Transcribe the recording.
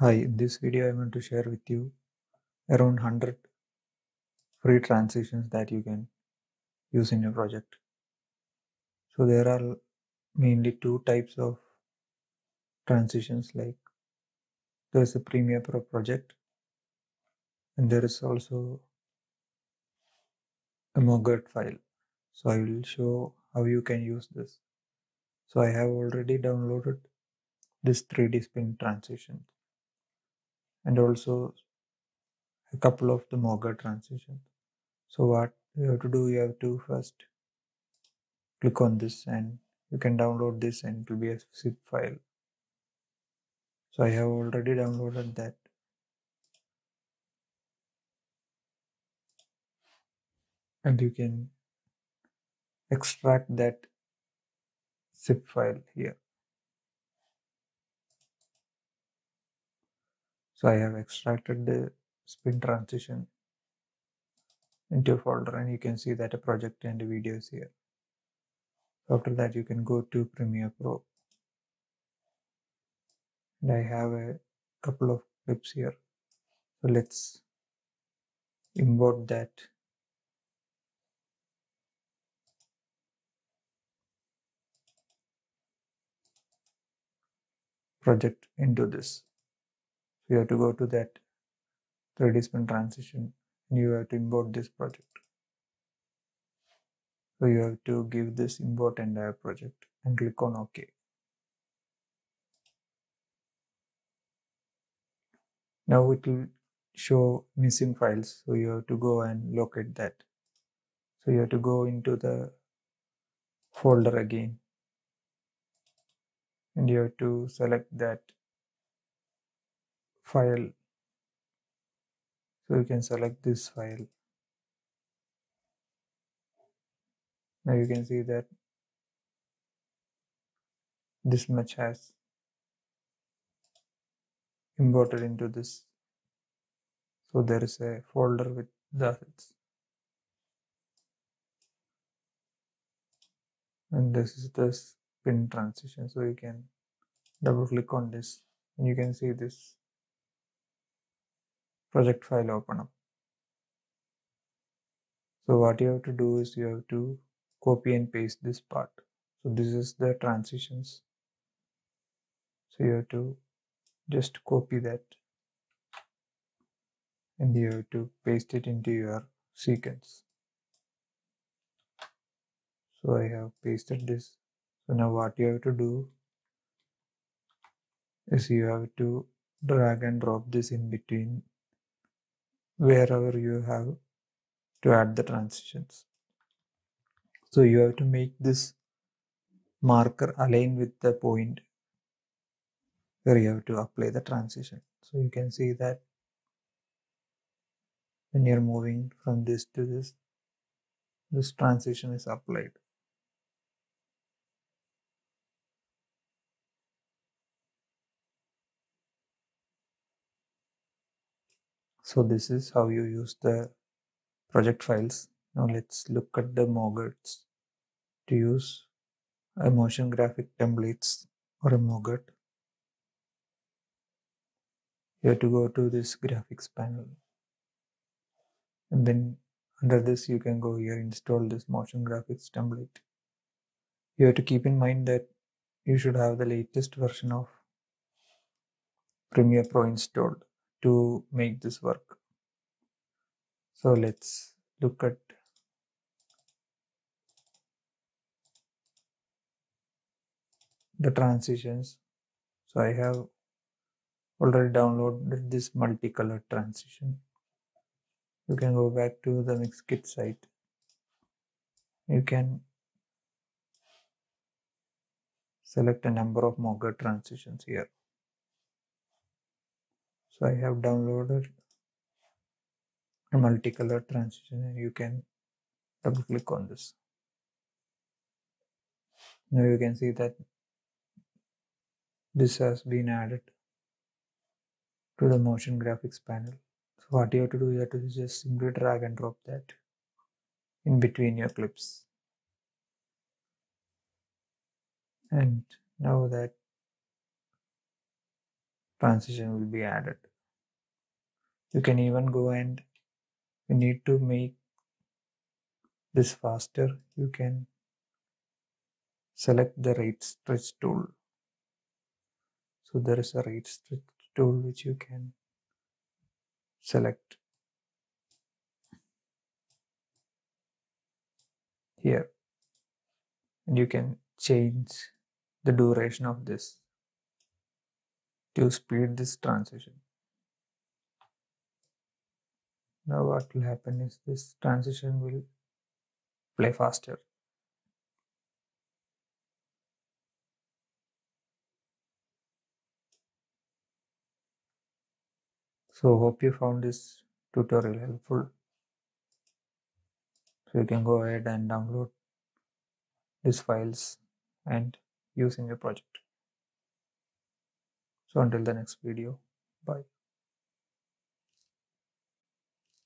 Hi, in this video I want to share with you around 100 free transitions that you can use in your project. So there are mainly two types of transitions like there is a Premiere Pro project and there is also a MOGRT file. So I will show how you can use this. So I have already downloaded this 3D spin transition and also a couple of the MOGRT transitions. So what you have to do, you have to first click on this and you can download this and it will be a zip file. So I have already downloaded that. And you can extract that zip file here. So I have extracted the spin transition into a folder and you can see that a project and a video is here. After that you can go to Premiere Pro. And I have a couple of clips here. So let's import that project into this. You have to go to that 3D spin transition and you have to import this project. So you have to give this import entire project and click on OK. Now it will show missing files. So you have to go and locate that. So you have to go into the folder again and you have to select that file. So you can select this file. Now you can see that this much has imported into this. So there is a folder with the assets and this is the spin transition. So you can double click on this and you can see this project file open up. So what you have to do is you have to copy and paste this part. So this is the transitions. So you have to just copy that. And you have to paste it into your sequence. So I have pasted this. So now what you have to do is you have to drag and drop this in between wherever you have to add the transitions. So you have to make this marker align with the point where you have to apply the transition. So you can see that when you're moving from this to this this transition is applied so this is how you use the project files. Now let's look at the MOGRTs to use a motion graphic templates or a MOGRT you have to go to this graphics panel. And then under this you can go here install this motion graphics template. You have to keep in mind that you should have the latest version of Premiere Pro installed to make this work. So let's look at the transitions. So I have already downloaded this multicolor transition. You can go back to the Mixkit site. You can select a number of MOGRT transitions here so I have downloaded a multicolor transition and you can double click on this. Now you can see that this has been added to the motion graphics panel. So what you have to do you have to just simply drag and drop that in between your clips. And now that transition will be added. You can even go and you need to make this faster. You can select the rate stretch tool. So there is a rate stretch tool which you can select here. And you can change the duration of this to speed this transition. Now what will happen is this transition will play faster. So hope you found this tutorial helpful. So you can go ahead and download these files and use in your project so until the next video bye